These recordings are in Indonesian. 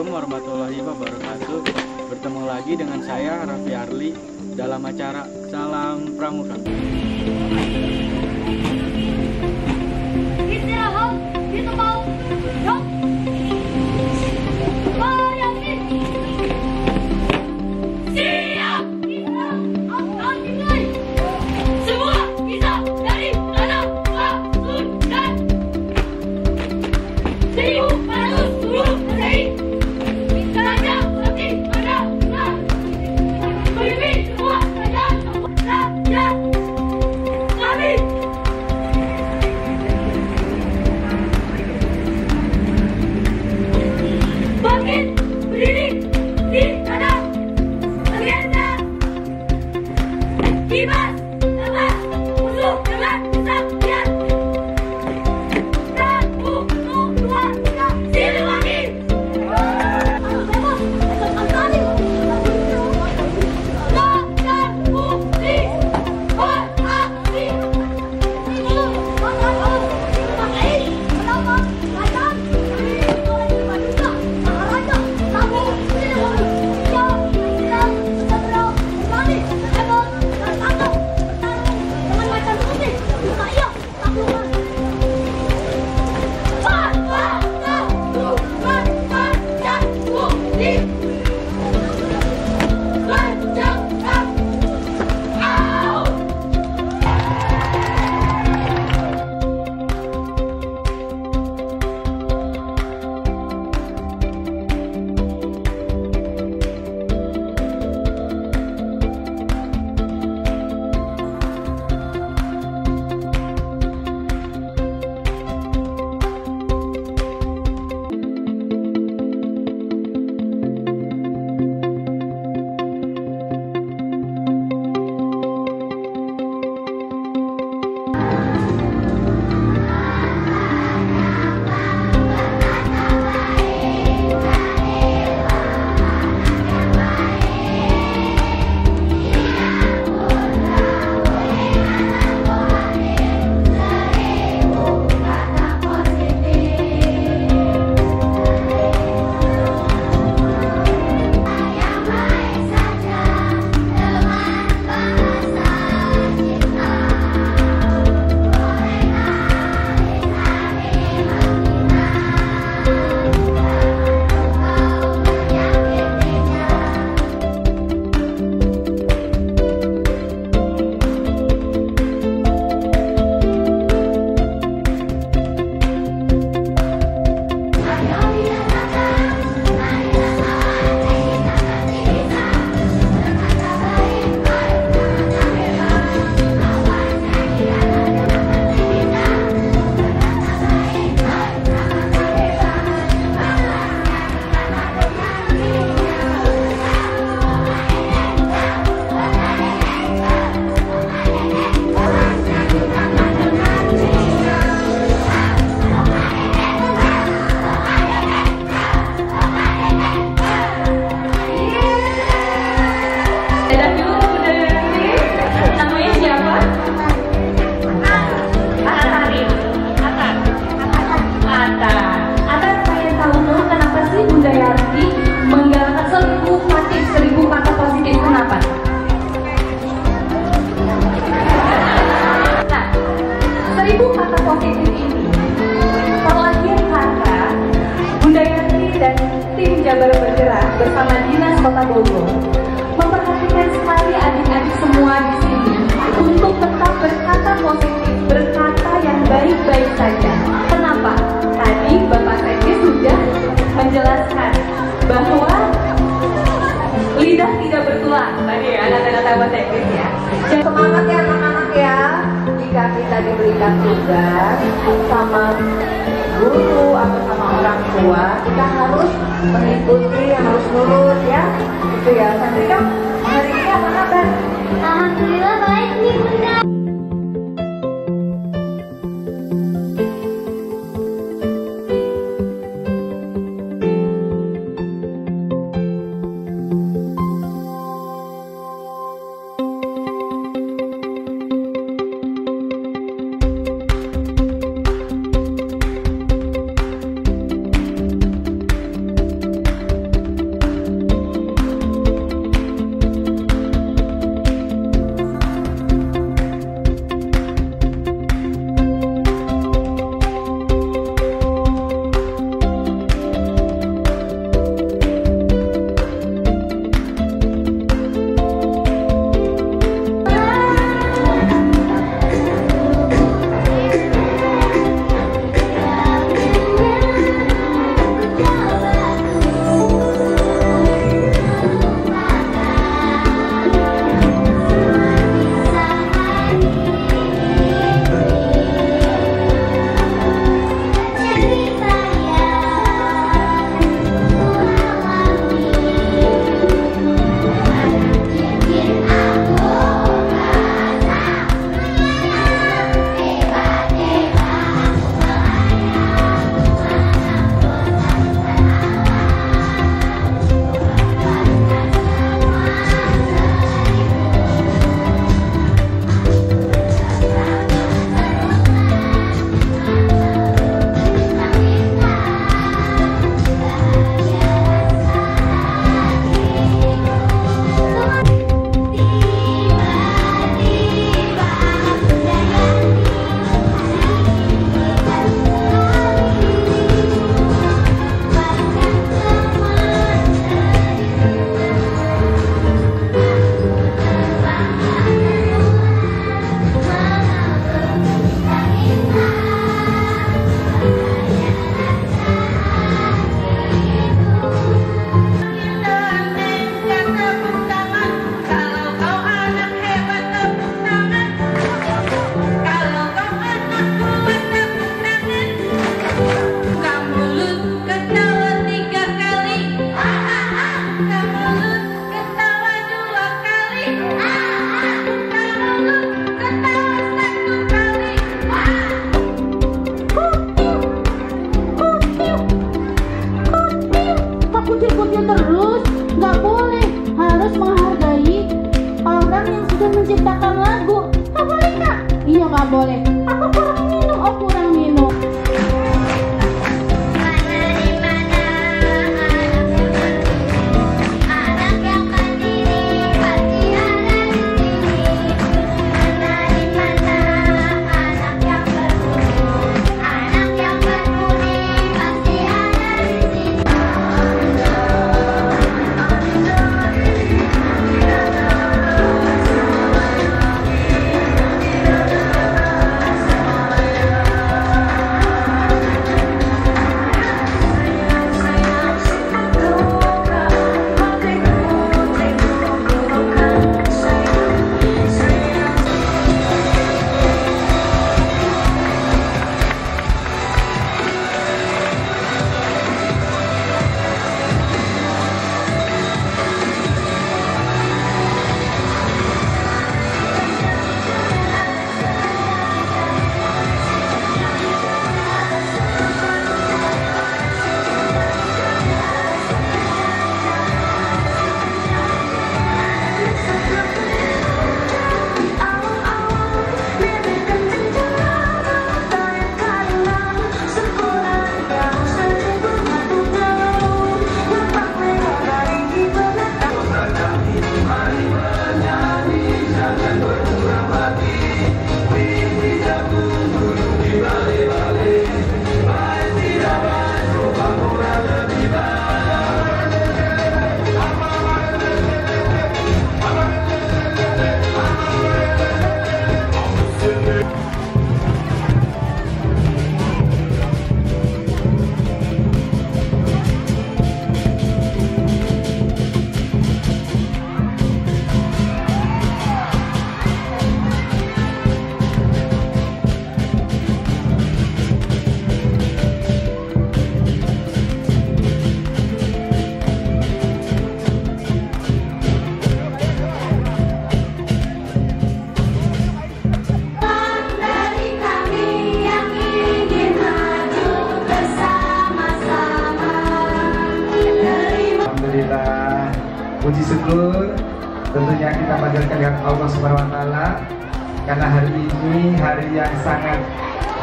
Assalamualaikum warahmatullahi wabarakatuh. Bertemu lagi dengan saya Raffi Arli dalam acara Salam Pramuka. Bahwa lidah tidak bertulang. Tadi ada kata-kata Bapak Sekdi ya. Dan semangat ya anak-anak ya Jika kita diberikan tugas sama guru atau sama orang tua Kita harus mengikuti, harus nurut ya Itu ya Sandrika hari ini apa kabar? Alhamdulillah baik nih bunda.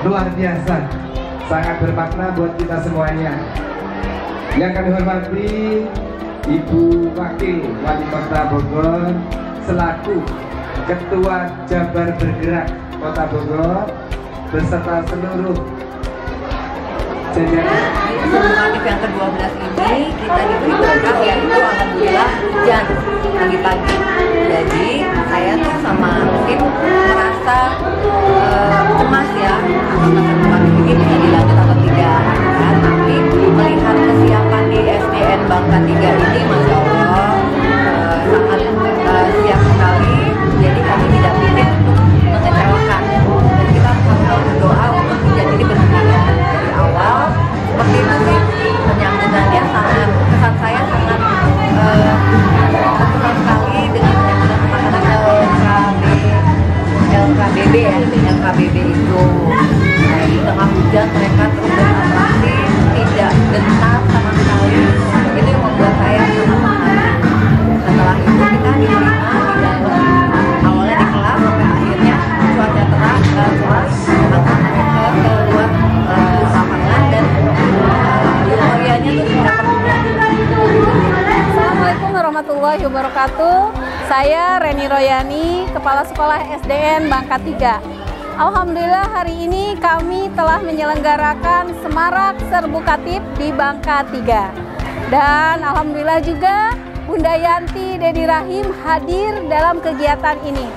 Luar biasa, sangat bermakna buat kita semuanya. Yang kami hormati Ibu Wakil Wali Kota Bogor selaku Ketua Jabar Bergerak Kota Bogor beserta seluruh jajaran yang ke-12 ini kita diberi program yaitu Alhamdulillah hujan pagi-pagi. Jadi saya warahmatullahi wabarakatuh. Saya Reni Royani, Kepala Sekolah SDN Bangka 3. Alhamdulillah hari ini kami telah menyelenggarakan Semarak Serbu Katib di Bangka 3. Dan Alhamdulillah juga Bunda Yanti Dedi Rahim hadir dalam kegiatan ini.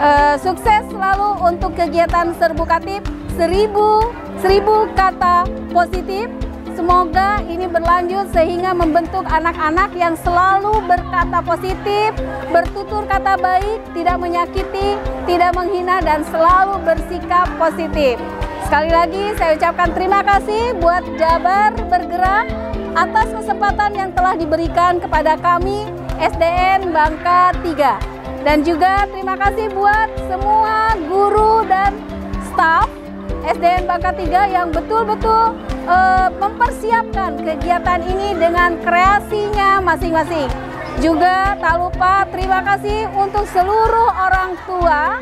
Eh, sukses selalu untuk kegiatan Serbu Katib, seribu, seribu kata positif Semoga ini berlanjut sehingga membentuk anak-anak yang selalu berkata positif, bertutur kata baik, tidak menyakiti, tidak menghina, dan selalu bersikap positif. Sekali lagi saya ucapkan terima kasih buat Jabar Bergerak atas kesempatan yang telah diberikan kepada kami SDN Bangka 3. Dan juga terima kasih buat semua guru dan staf SDN Bangka 3 yang betul-betul eh, mempersiapkan kegiatan ini dengan kreasinya masing-masing. Juga tak lupa terima kasih untuk seluruh orang tua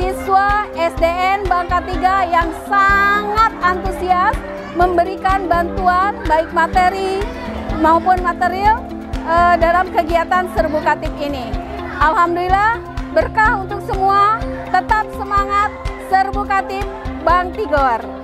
siswa SDN Bangka 3 yang sangat antusias memberikan bantuan baik materi maupun material eh, dalam kegiatan Serbu Katib ini. Alhamdulillah berkah untuk semua, tetap semangat Serbu Katib Bang Tigor.